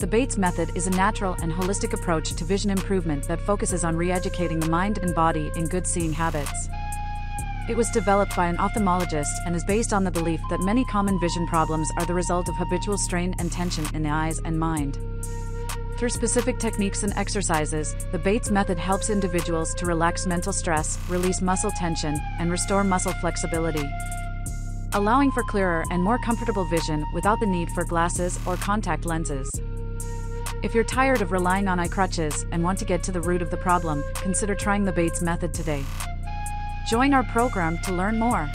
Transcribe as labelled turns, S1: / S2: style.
S1: The Bates Method is a natural and holistic approach to vision improvement that focuses on re educating the mind and body in good seeing habits. It was developed by an ophthalmologist and is based on the belief that many common vision problems are the result of habitual strain and tension in the eyes and mind. Through specific techniques and exercises, the Bates method helps individuals to relax mental stress, release muscle tension, and restore muscle flexibility. Allowing for clearer and more comfortable vision without the need for glasses or contact lenses. If you're tired of relying on eye crutches and want to get to the root of the problem, consider trying the Bates method today. Join our program to learn more.